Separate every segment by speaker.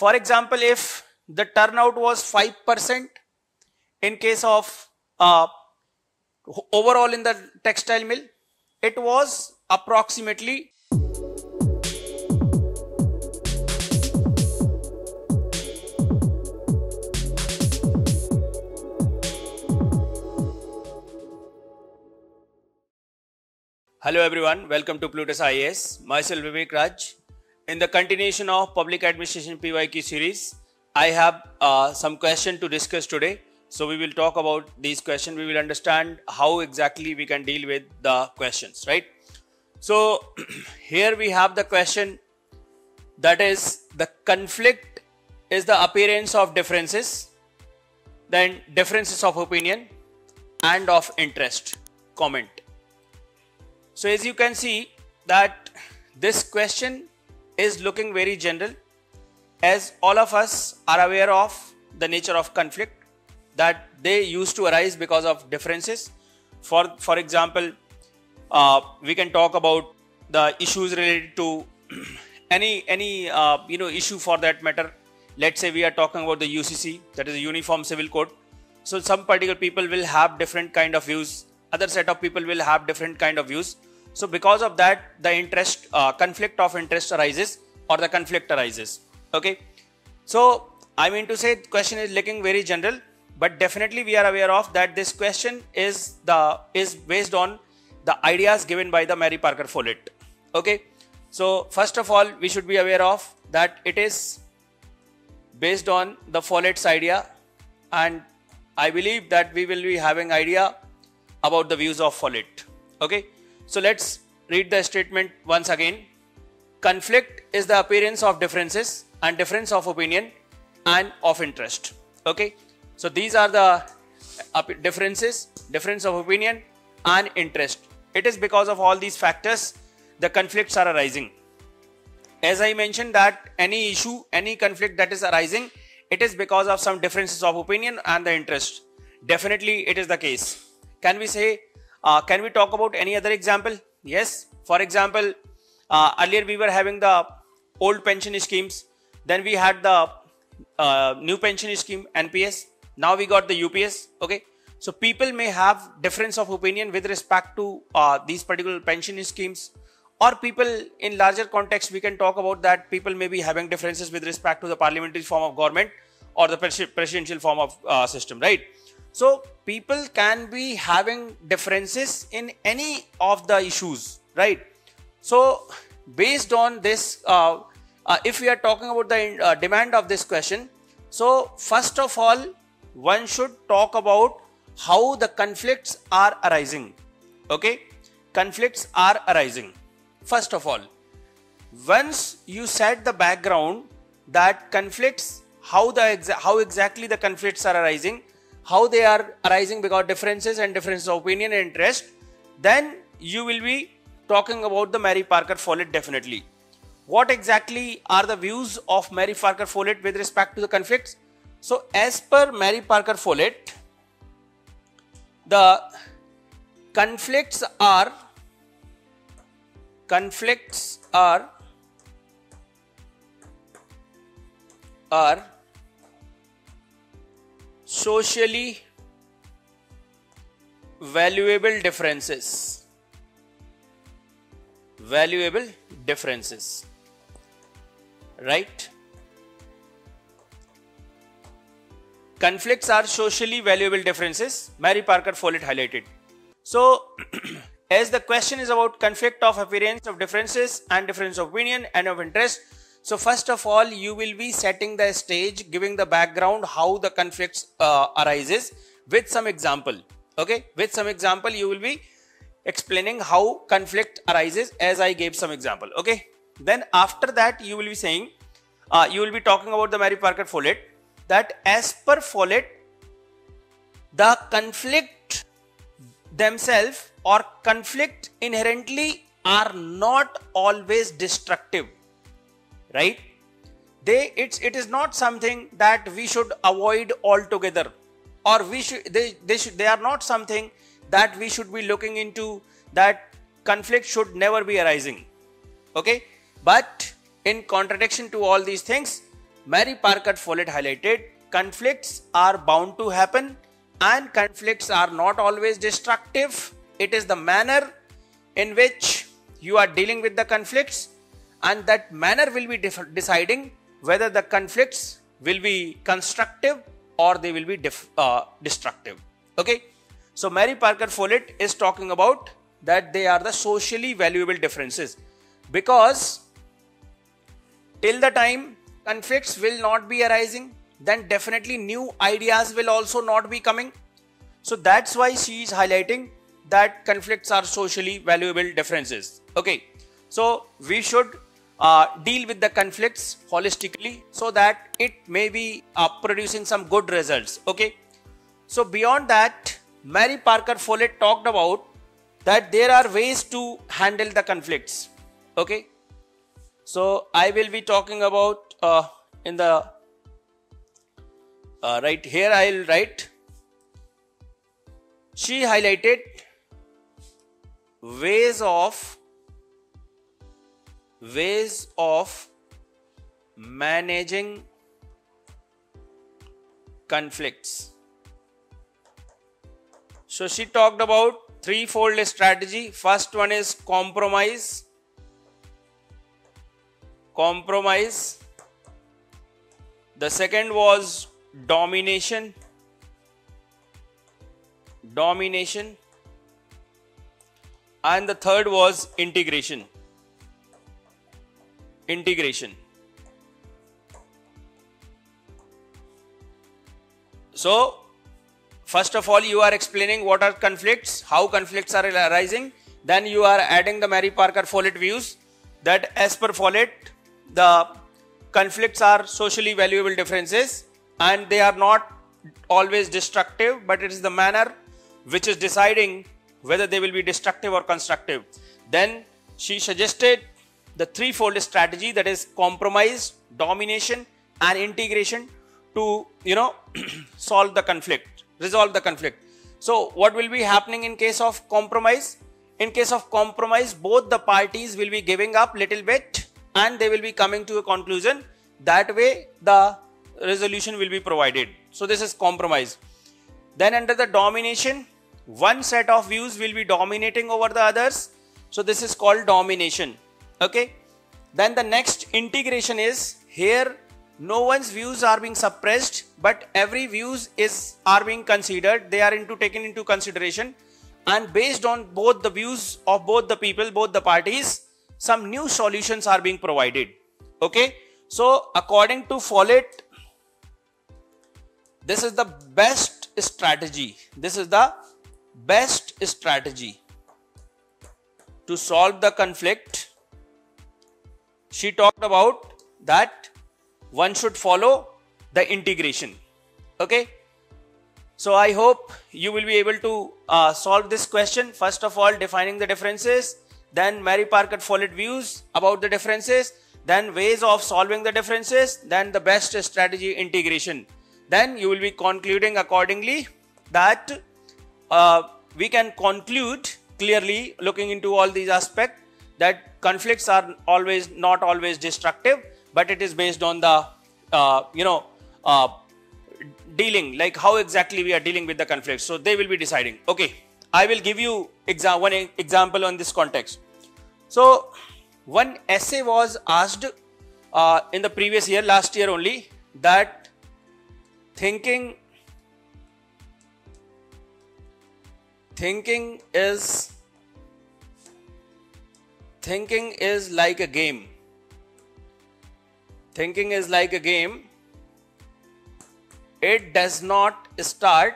Speaker 1: For example, if the turnout was 5% in case of uh, overall in the textile mill, it was approximately Hello everyone, welcome to Plutus IAS. Myself Vivek Raj. In the continuation of Public Administration PYQ series, I have uh, some question to discuss today. So we will talk about these questions. We will understand how exactly we can deal with the questions, right? So here we have the question that is the conflict is the appearance of differences, then differences of opinion and of interest. Comment. So as you can see that this question is looking very general as all of us are aware of the nature of conflict that they used to arise because of differences. For, for example, uh, we can talk about the issues related to any any uh, you know issue for that matter. Let's say we are talking about the UCC, that is a Uniform Civil Code. So some particular people will have different kind of views. Other set of people will have different kind of views so because of that, the interest uh, conflict of interest arises or the conflict arises. Okay. So I mean to say the question is looking very general, but definitely we are aware of that this question is the is based on the ideas given by the Mary Parker Follett. Okay. So first of all, we should be aware of that it is based on the Follett's idea and I believe that we will be having idea about the views of Follett. Okay. So let's read the statement once again. Conflict is the appearance of differences and difference of opinion and of interest. Okay. So these are the differences, difference of opinion and interest. It is because of all these factors the conflicts are arising. As I mentioned that any issue, any conflict that is arising, it is because of some differences of opinion and the interest. Definitely it is the case. Can we say uh, can we talk about any other example? Yes. For example, uh, earlier we were having the old pension schemes. Then we had the uh, new pension scheme NPS. Now we got the UPS. Okay. So people may have difference of opinion with respect to uh, these particular pension schemes or people in larger context we can talk about that people may be having differences with respect to the parliamentary form of government or the presidential form of uh, system right so people can be having differences in any of the issues, right? So based on this, uh, uh, if we are talking about the uh, demand of this question, so first of all, one should talk about how the conflicts are arising. Okay, conflicts are arising. First of all, once you set the background that conflicts, how the exa how exactly the conflicts are arising, how they are arising because differences and differences of opinion and interest, then you will be talking about the Mary Parker Follett definitely. What exactly are the views of Mary Parker Follett with respect to the conflicts? So, as per Mary Parker Follett, the conflicts are conflicts are are socially valuable differences. Valuable differences. Right? Conflicts are socially valuable differences. Mary parker follett highlighted. So as the question is about conflict of appearance of differences and difference of opinion and of interest so first of all, you will be setting the stage, giving the background how the conflicts uh, arises with some example. Okay, with some example, you will be explaining how conflict arises as I gave some example. Okay, then after that, you will be saying, uh, you will be talking about the Mary Parker Follett that as per Follett, the conflict themselves or conflict inherently are not always destructive right? They it's it is not something that we should avoid altogether. Or we should they they should they are not something that we should be looking into that conflict should never be arising. Okay? But in contradiction to all these things Mary Parker Follett highlighted conflicts are bound to happen and conflicts are not always destructive. It is the manner in which you are dealing with the conflicts and that manner will be deciding whether the conflicts will be constructive or they will be uh, destructive. Okay, so Mary Parker Follett is talking about that they are the socially valuable differences. Because till the time conflicts will not be arising then definitely new ideas will also not be coming. So that's why she is highlighting that conflicts are socially valuable differences. Okay? So we should uh, deal with the conflicts holistically so that it may be uh, producing some good results okay? So beyond that mary parker follett talked about that there are ways to handle the conflicts okay? So i will be talking about uh, in the uh, right here i'll write. She highlighted ways of ways of managing conflicts so she talked about threefold strategy. First one is compromise. Compromise. The second was domination. Domination. And the third was integration. Integration. So, First of all, you are explaining what are conflicts, how conflicts are arising. Then you are adding the Mary Parker Follett views that as per Follett, the conflicts are socially valuable differences and they are not always destructive, but it is the manner which is deciding whether they will be destructive or constructive. Then she suggested the threefold strategy that is compromise, domination, and integration to you know solve the conflict resolve the conflict. So what will be happening in case of compromise? In case of compromise, both the parties will be giving up little bit and they will be coming to a conclusion. That way the resolution will be provided. So this is compromise. Then under the domination, one set of views will be dominating over the others. So this is called domination. Okay. Then the next integration is here no one's views are being suppressed but every views is are being considered. They are into taken into consideration. And based on both the views of both the people both the parties some new solutions are being provided. Okay? So according to follett this is the best strategy. This is the best strategy to solve the conflict she talked about that one should follow the integration. Okay? So i hope you will be able to uh, solve this question. First of all defining the differences then mary parker follett views about the differences then ways of solving the differences then the best strategy integration. Then you will be concluding accordingly that uh, we can conclude clearly looking into all these aspects that conflicts are always not always destructive but it is based on the uh, you know uh, dealing like how exactly we are dealing with the conflict. So they will be deciding. Okay i will give you exa- one example on this context. So one essay was asked uh, in the previous year last year only that thinking thinking is thinking is like a game Thinking is like a game. It does not start.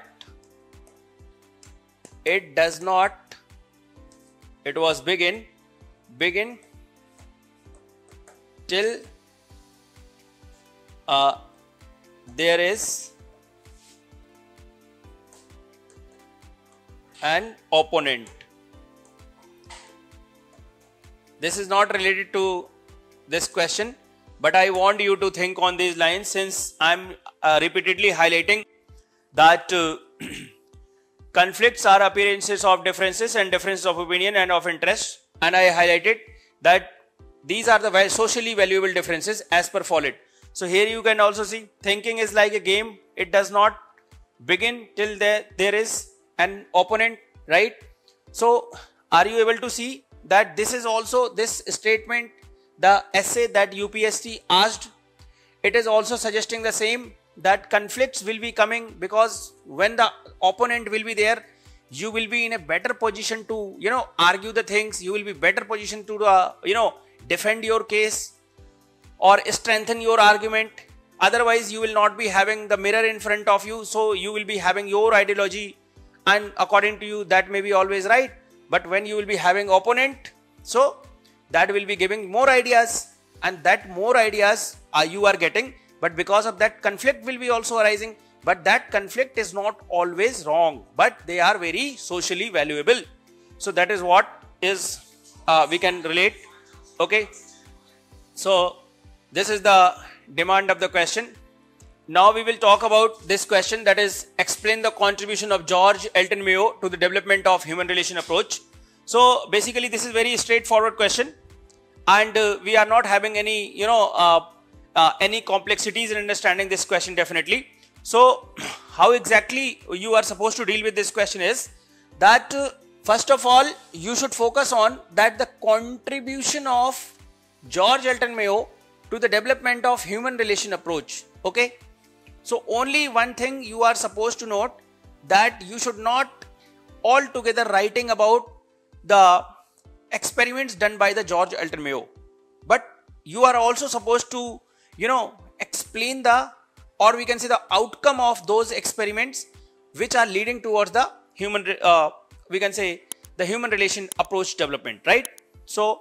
Speaker 1: It does not. It was begin. Begin till uh, there is an opponent. This is not related to this question but I want you to think on these lines since I'm uh, repeatedly highlighting that uh, conflicts are appearances of differences and differences of opinion and of interest. And I highlighted that these are the socially valuable differences as per Follett. So here you can also see thinking is like a game. It does not begin till there, there is an opponent, right? So are you able to see that this is also this statement, the essay that UPSC asked, it is also suggesting the same that conflicts will be coming because when the opponent will be there, you will be in a better position to, you know, argue the things. You will be better position to, uh, you know, defend your case or strengthen your argument otherwise you will not be having the mirror in front of you so you will be having your ideology and according to you that may be always right but when you will be having opponent so that will be giving more ideas and that more ideas are you are getting. But because of that conflict will be also arising. But that conflict is not always wrong but they are very socially valuable. So that is what is uh, we can relate. Okay. So this is the demand of the question. Now we will talk about this question that is explain the contribution of George Elton Mayo to the development of human relation approach. So basically this is very straightforward question and uh, we are not having any you know uh, uh, any complexities in understanding this question definitely. So how exactly you are supposed to deal with this question is that uh, first of all you should focus on that the contribution of George Elton Mayo to the development of human relation approach. Okay. So only one thing you are supposed to note that you should not altogether writing about the experiments done by the George Elton Mayo. But you are also supposed to, you know, explain the or we can say the outcome of those experiments which are leading towards the human uh, we can say the human relation approach development right so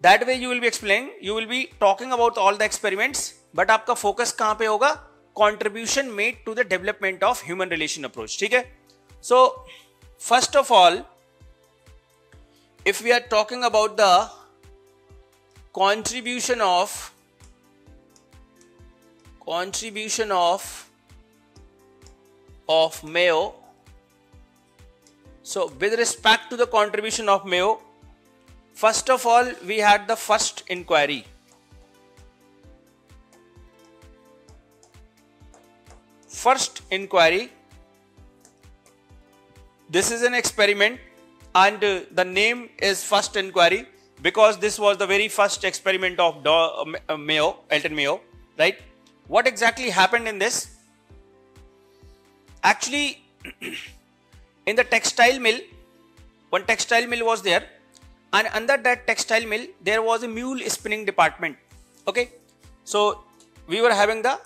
Speaker 1: that way you will be explaining you will be talking about all the experiments but आपका focus कहाँ पे होगा contribution made to the development of human relation approach ठीक है so first of all if we are talking about the contribution of contribution of of Mayo so with respect to the contribution of Mayo First of all, we had the first inquiry. First inquiry. This is an experiment and uh, the name is first inquiry because this was the very first experiment of Do uh, Mayo, Elton Mayo, right? What exactly happened in this? Actually, in the textile mill, one textile mill was there and under that textile mill there was a mule spinning department okay so we were having the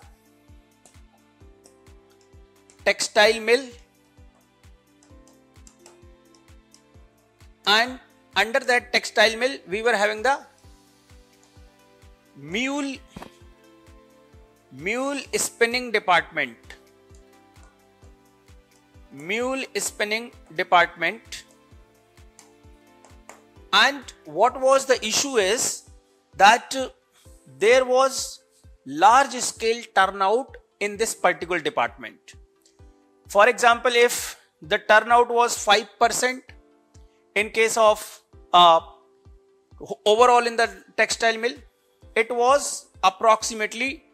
Speaker 1: textile mill and under that textile mill we were having the mule mule spinning department mule spinning department and what was the issue is that there was large scale turnout in this particular department. For example, if the turnout was 5% in case of uh, overall in the textile mill, it was approximately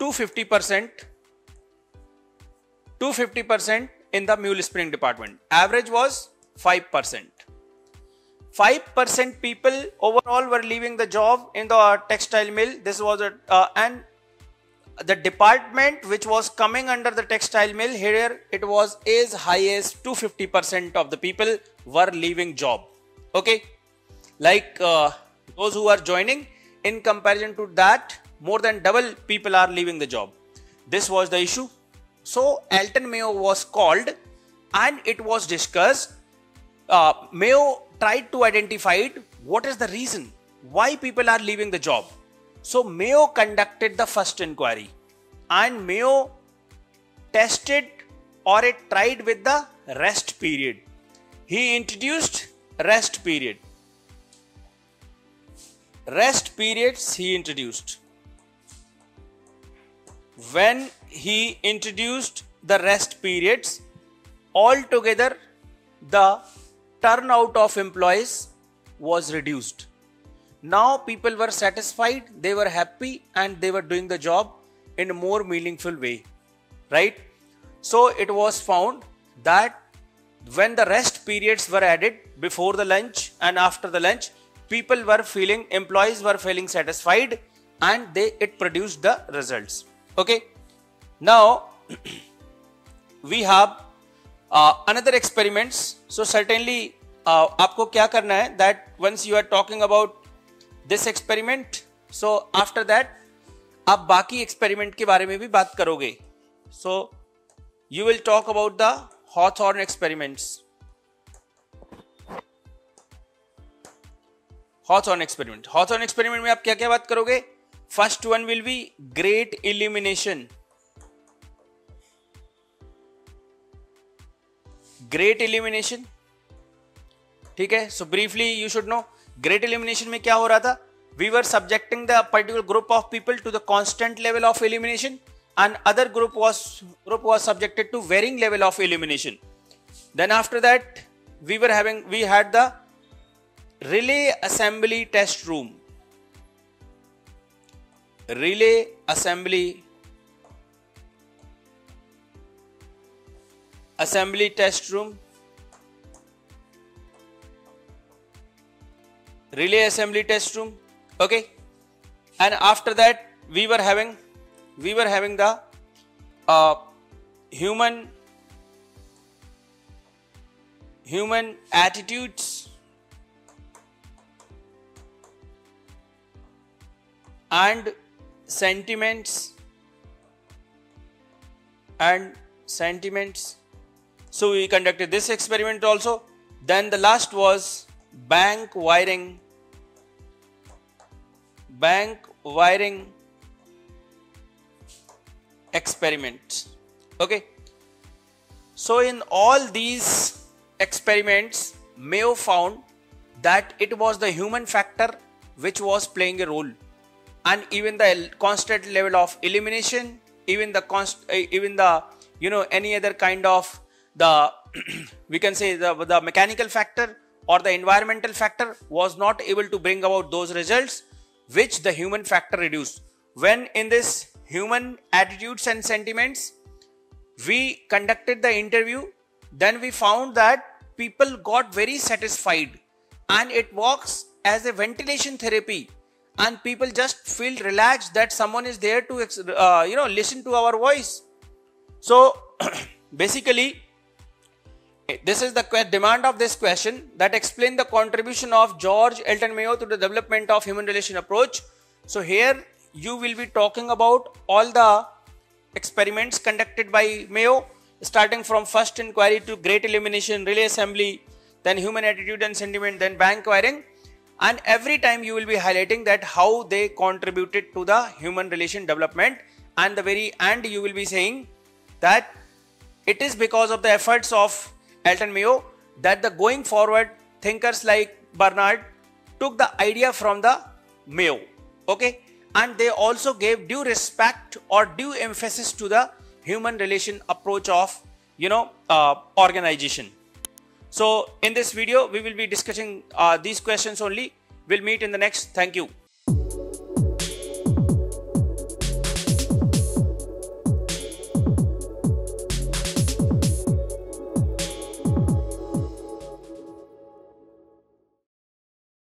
Speaker 1: 250% 250% in the mule spinning department. Average was 5%. 5% people overall were leaving the job in the textile mill. This was a, uh, and the department which was coming under the textile mill here it was as high as 250% of the people were leaving job. Okay. Like uh, those who are joining in comparison to that more than double people are leaving the job. This was the issue. So Elton Mayo was called and it was discussed. Uh, Mayo tried to identify what is the reason why people are leaving the job. So Mayo conducted the first inquiry and Mayo tested or it tried with the rest period. He introduced rest period. Rest periods he introduced. When he introduced the rest periods, altogether the turnout of employees was reduced. now people were satisfied they were happy and they were doing the job in a more meaningful way right so it was found that when the rest periods were added before the lunch and after the lunch people were feeling employees were feeling satisfied and they it produced the results okay now we have uh, another experiments so certainly uh, आपको क्या करना है that once you are talking about this experiment so after that आप बाकी experiment के बारे में भी बात करोगे। So you will talk about the Hawthorne experiments Hawthorne experiment Hawthorne experiment में आप क्या क्या बात करोगे? First one will be great illumination great illumination ठीक है? So briefly you should know great illumination में क्या हो रहा था we were subjecting the particular group of people to the constant level of illumination and other group was group was subjected to varying level of illumination then after that we were having we had the relay assembly test room relay assembly assembly test room relay assembly test room okay? And after that we were having we were having the uh, human human attitudes and sentiments and sentiments. So we conducted this experiment also. Then the last was bank wiring bank wiring experiments okay. So in all these experiments mayo found that it was the human factor which was playing a role. And even the constant level of illumination even the const uh, even the you know any other kind of the we can say the, the mechanical factor or the environmental factor was not able to bring about those results which the human factor reduced when in this human attitudes and sentiments. We conducted the interview. Then we found that people got very satisfied and it works as a ventilation therapy and people just feel relaxed that someone is there to uh, you know listen to our voice so basically Eh, this is the demand of this question that explain the contribution of george elton mayo to the development of human relation approach so here you will be talking about all the experiments conducted by Mayo, starting from first inquiry to great illumination, relay assembly, then human attitude and sentiment, then bank wiring. And every time you will be highlighting that how they contributed to the human relation development. And the very end, you will be saying that it is because of the efforts of Elton Mayo that the going forward thinkers like Bernard took the idea from the Mayo. Okay? And they also gave due respect or due emphasis to the human relation approach of you know uh, organization. So in this video we will be discussing uh, these questions only. We'll meet in the next. Thank you